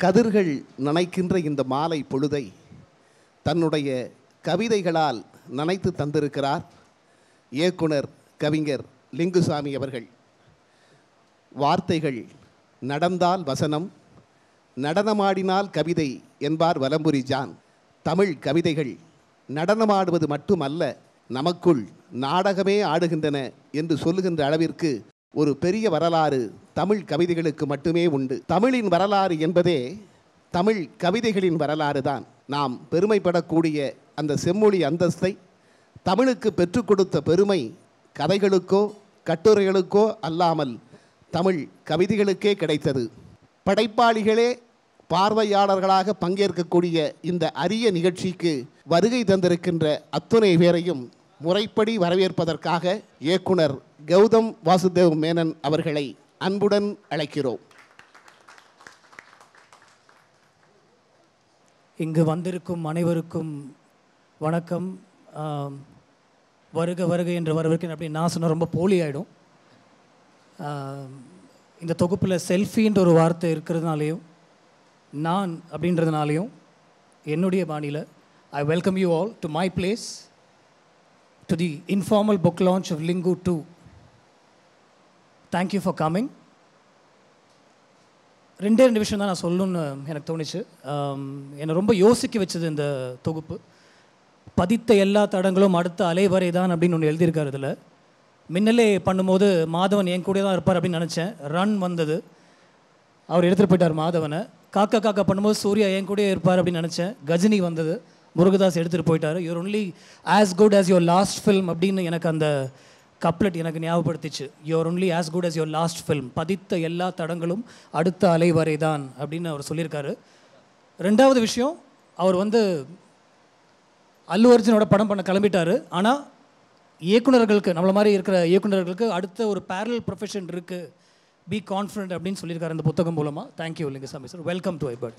கதிர்கள் நனைக்கின்ற இந்த மாலை பொழுதை தன்னுடைய கவிதைகளால் நனைத்து தந்திருக்கிறார் இயக்குனர் கவிஞர் லிங்குசாமி அவர்கள். வார்த்தைகள் நடந்தால் வசனம் நடனமாடினால் கவிதை என்பார் வலம்புரி ஜான். தமிழ் கவிதைகள் நடனமாடுவது மட்டுமல்ல நமக்குள் நாடகமே ஆடுகின்றன என்று சொல்லுகின்ற அளவிற்கு ஒரு பெரிய வரலாறு தமிழ் கவிதைகளுக்கு மட்டுமே உண்டு. தமிழின் வரலாறு என்பதே தமிழ் கவிதைகளின் வரலாறு தான். நாம் பெருமைப்படக்கூடிய அந்த செம்மொழி அந்தஸ்தை தமிழுக்கு பெற்றுக் கொடுத்த பெருமை கதைகளுக்கோ கட்டுரைகளுக்கோ அல்லாமல் தமிழ் கவிதைகளுக்கே கிடைத்தது. படைப்பாளிகளே பார்வையாளர்களாக பங்கேற்கக்கூடிய இந்த அரிய நிகழ்ச்சிக்கு வருகை தந்திருக்கின்ற அத்துணை பேரையும் முறைப்படி வரவேற்பதற்காக இயக்குனர் கௌதம் வாசுதேவ் மேனன் அவர்களை அன்புடன் அழைக்கிறோம். இங்கு வந்திருக்கும் அனைவருக்கும் வணக்கம். வருக வருக என்று வரவிருக்கேன் அப்படின்னு நான் சொன்ன ரொம்ப போலி ஆகிடும் இந்த தொகுப்பில் செல்ஃபின்ற ஒரு வார்த்தை இருக்கிறதுனாலையும் நான் அப்படின்றதுனாலையும் என்னுடைய பாணியில் I welcome you all to my place to the informal book launch of Lingu two thank you for coming ரெண்டே ரெண்டு விஷயம் தான் நான் சொல்லணும்னு எனக்கு தோணுச்சு. Um, என்னை ரொம்ப யோசிக்க வச்சது இந்த தொகுப்பு. பதித்த எல்லா தடங்களும் அடுத்த அலைவரை தான் அப்படின்னு ஒன்று எழுதியிருக்காரு இதில். மின்னலே பண்ணும்போது மாதவன் என் கூட தான் இருப்பார் அப்படின்னு நினச்சேன். ரன் வந்தது. அவர் எடுத்துகிட்டு போயிட்டார் மாதவனை. காக்கா காக்கா பண்ணும்போது சூர்யா என் கூடயே இருப்பார் அப்படின்னு நினச்சேன். கஜினி வந்தது. முருகதாஸ் எடுத்துகிட்டு போயிட்டார். You're only as good as your last film அப்படின்னு எனக்கு அந்த கப்லெட் எனக்கு ஞாபகப்படுத்திச்சு. Your only as good as your last film பதித்த எல்லா தடங்களும் அடுத்த அலை வரை தான் அப்படின்னு அவர் சொல்லியிருக்காரு. ரெண்டாவது விஷயம் அவர் வந்து அல்லு அர்ஜுனோட படம் பண்ண கிளம்பிட்டாரு. ஆனால் இயக்குனர்களுக்கு நம்மள மாதிரி இருக்கிற இயக்குனர்களுக்கு அடுத்த ஒரு பேரல் ப்ரொஃபஷன் இருக்குது பி கான்ஃபிடென்ட் அப்படின்னு சொல்லியிருக்காரு அந்த புத்தகம் மூலமாக thank you Lingusamy sir welcome to ஐபர்ட்